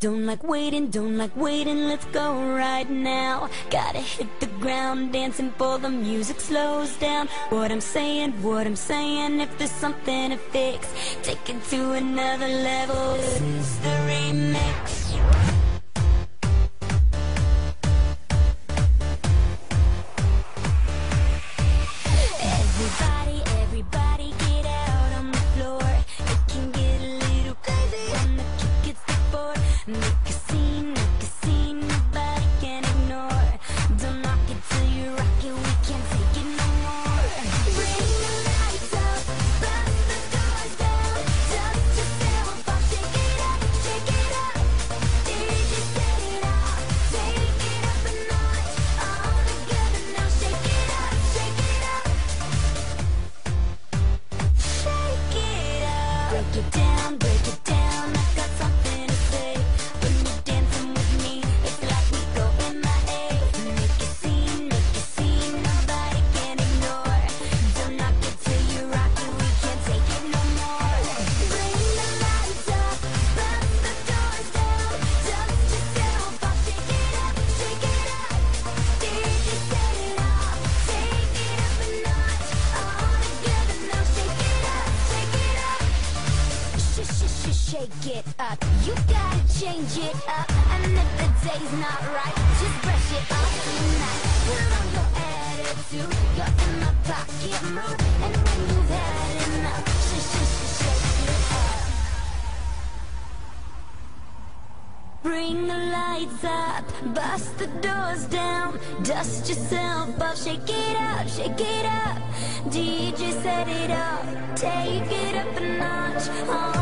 Don't like waiting, don't like waiting, let's go right now. Gotta hit the ground, dancing for the music slows down. What I'm saying, what I'm saying, if there's something to fix, take it to another level. This is the break it down. It up. You gotta change it up. And if the day's not right, just brush it off tonight. Put on your attitude. You're in my pocket mood. And when you've had enough, sh sh sh shake it up. Bring the lights up, bust the doors down, dust yourself off, shake it up, shake it up. DJ set it up, take it up a oh.